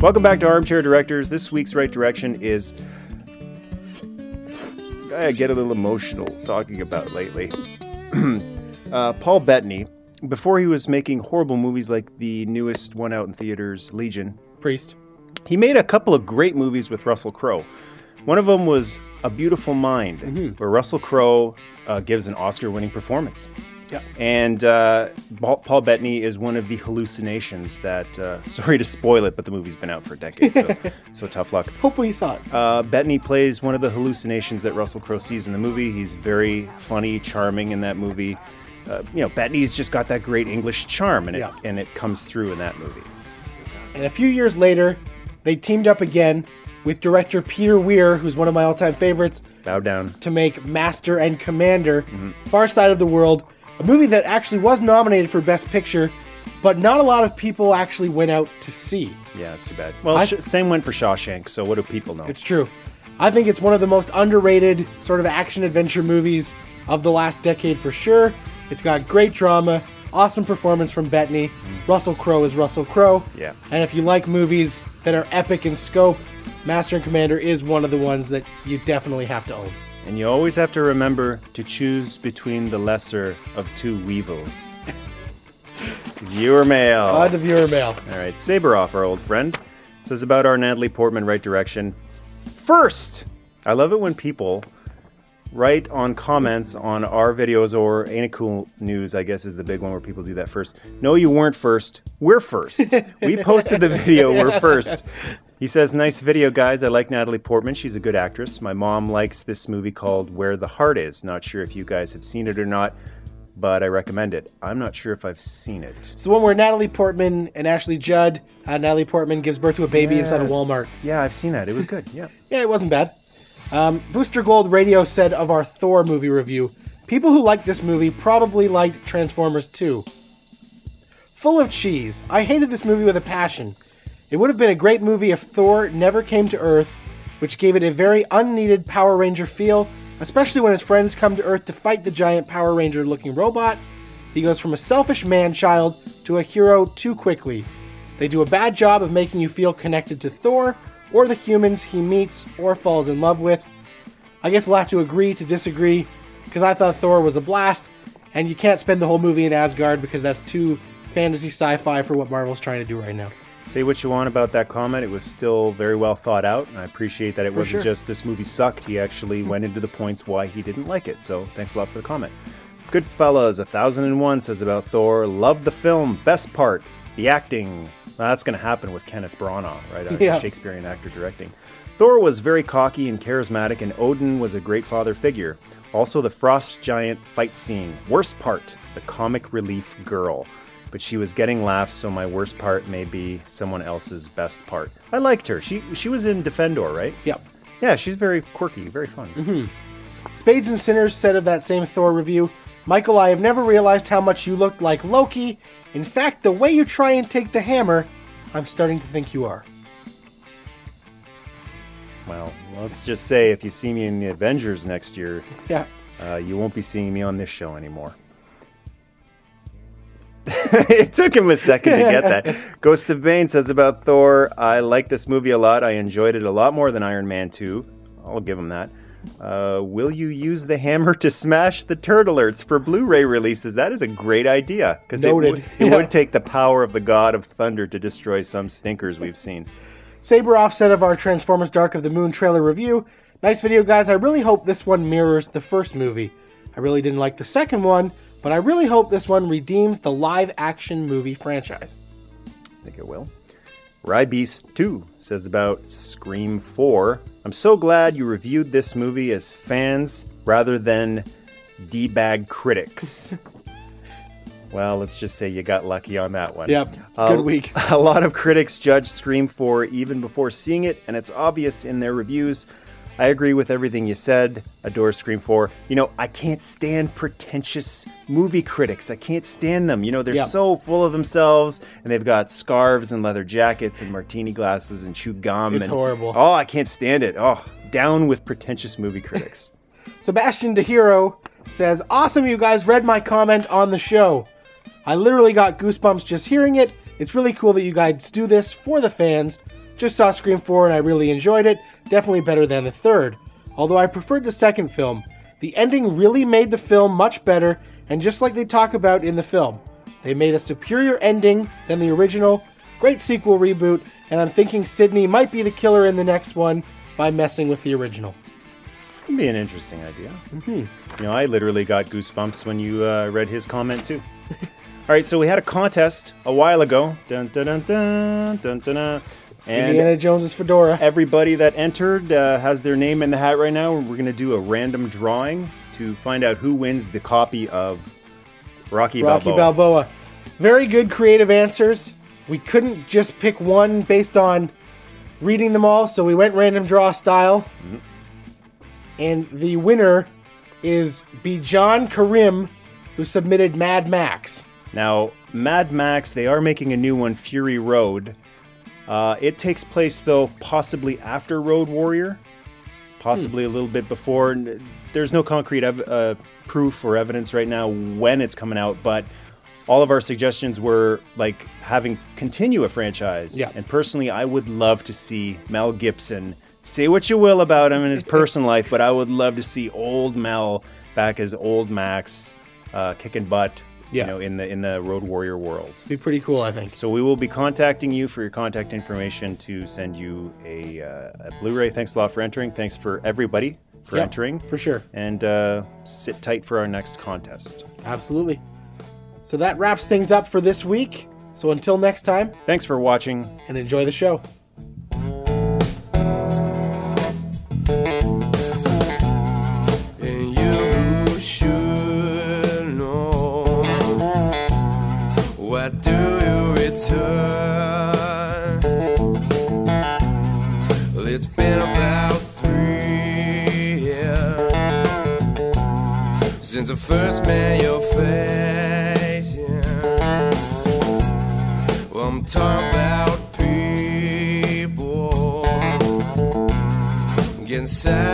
Welcome back to Armchair Directors. This week's right direction is. Guy, I get a little emotional talking about lately. uh, Paul Bettany, before he was making horrible movies like the newest one out in theaters, Legion, Priest. he made a couple of great movies with Russell Crowe. One of them was A Beautiful Mind, where Russell Crowe uh, gives an Oscar winning performance. Yeah. And uh, Paul Bettany is one of the hallucinations that, uh, sorry to spoil it, but the movie's been out for a decade, so, so tough luck. Hopefully you saw it. Uh, Bettany plays one of the hallucinations that Russell Crowe sees in the movie. He's very funny, charming in that movie. Uh, you know, Bettany's just got that great English charm, and it, Yeah. and it comes through in that movie. And a few years later, they teamed up again with director Peter Weir, who's one of my all-time favorites, Bow down. to make Master and Commander, Far Side of the World, a movie that actually was nominated for Best Picture, but not a lot of people actually went out to see. Yeah, it's too bad. Well, I- sh- same went for Shawshank, so what do people know? It's true. I think it's one of the most underrated sort of action adventure movies of the last decade for sure. It's got great drama, awesome performance from Bettany. Mm. Russell Crowe is Russell Crowe. Yeah. And if you like movies that are epic in scope, Master and Commander is one of the ones that you definitely have to own. And you always have to remember to choose between the lesser of two weevils. Viewer mail. On to viewer mail. All right, Saberoff, our old friend, says about our Natalie Portman right direction. First, I love it when people write on comments on our videos or Ain't It Cool News, I guess is the big one where people do that first. No, you weren't first. We're first. we posted the video, we're first. He says, Nice video, guys. I like Natalie Portman. She's a good actress. My mom likes this movie called Where the Heart Is. Not sure if you guys have seen it or not, but I recommend it. I'm not sure if I've seen it. It's the one where Natalie Portman and Ashley Judd, uh, Natalie Portman gives birth to a baby inside of Yes. Walmart. Yeah, I've seen that. It was good. Yeah. Yeah, it wasn't bad. Um, Booster Gold Radio said of our Thor movie review, people who liked this movie probably liked Transformers 2. Full of cheese. I hated this movie with a passion. It would have been a great movie if Thor never came to Earth, which gave it a very unneeded Power Ranger feel, especially when his friends come to Earth to fight the giant Power Ranger looking robot. He goes from a selfish man child to a hero too quickly. They do a bad job of making you feel connected to Thor or the humans he meets or falls in love with. I guess we'll have to agree to disagree because I thought Thor was a blast, and you can't spend the whole movie in Asgard because that's too fantasy sci fi for what Marvel's trying to do right now. Say what you want about that comment. It was still very well thought out, and I appreciate that it wasn't sure. just this movie sucked. He actually went into the points why he didn't like it. So thanks a lot for the comment. good Goodfellas, 1001 says about Thor, love the film, best part, the acting. Well, that's going to happen with Kenneth Branagh, right? A Yeah. Shakespearean actor directing. Thor was very cocky and charismatic, and Odin was a great father figure. Also, the frost giant fight scene. Worst part, the comic relief girl. But she was getting laughs, so my worst part may be someone else's best part. I liked her. She she was in Defendor, right? Yep. Yeah, she's very quirky, very fun. Spades and Sinners said of that same Thor review Michael, I have never realized how much you looked like Loki. In fact, the way you try and take the hammer, I'm starting to think you are. Well, let's just say if you see me in the Avengers next year, Yeah. uh, you won't be seeing me on this show anymore. it took him a second to get that. Ghost of Bane says about Thor, I like this movie a lot. I enjoyed it a lot more than Iron Man 2. I'll give him that. Uh, will you use the hammer to smash the turtlerts for Blu-ray releases? That is a great idea because it, would, it Yeah. would take the power of the God of Thunder to destroy some stinkers we've seen. Saberoff said of our Transformers Dark of the Moon trailer review, Nice video, guys. I really hope this one mirrors the first movie. I really didn't like the second one, but I really hope this one redeems the live action movie franchise. I think it will. Rybeast 2 says about Scream 4. I'm so glad you reviewed this movie as fans rather than D-bag critics. well, let's just say you got lucky on that one. Yep, A- good um, week. A lot of critics judge Scream 4 even before seeing it, and it's obvious in their reviews. I agree with everything you said. Adore Scream 4. You know, I can't stand pretentious movie critics. I can't stand them. You know, they're Yeah. so full of themselves and they've got scarves and leather jackets and martini glasses and chew gum. It's and, horrible. Oh, I can't stand it. Oh, down with pretentious movie critics. Sebastian DeHero says, Awesome, you guys read my comment on the show. I literally got goosebumps just hearing it. It's really cool that you guys do this for the fans. Just saw Scream 4 and I really enjoyed it. Definitely better than the third. Although I preferred the second film. The ending really made the film much better, and just like they talk about in the film, they made a superior ending than the original. Great sequel reboot, and I'm thinking Sidney might be the killer in the next one by messing with the original. Would be an interesting idea. Mm-hmm. You know, I literally got goosebumps when you uh, read his comment too. All right, so we had a contest a while ago. Dun dun dun dun dun dun. dun. And Indiana Jones's fedora. everybody that entered uh, has their name in the hat right now. We're going to do a random drawing to find out who wins the copy of Rocky, Rocky Balboa. Balboa. Very good creative answers. We couldn't just pick one based on reading them all, so we went random draw style. Mm-hmm. And the winner is Bijan Karim, who submitted Mad Max. Now, Mad Max, they are making a new one, Fury Road. Uh, it takes place, though, possibly after Road Warrior, possibly a little bit before. There's no concrete ev- uh, proof or evidence right now when it's coming out, but all of our suggestions were like having continue a franchise. Yeah. And personally, I would love to see Mel Gibson. Say what you will about him in his personal life, but I would love to see old Mel back as old Max, uh, kicking butt. Yeah. You know, in the in the Road Warrior world. Be pretty cool, I think. So we will be contacting you for your contact information to send you a, uh, a Blu-ray. Thanks a lot for entering. Thanks for everybody for Yep, entering. For sure. And uh, sit tight for our next contest. Absolutely. So that wraps things up for this week. So until next time, Thanks for watching. and enjoy the show. I first met your face yeah. Well, I'm talking about people getting inside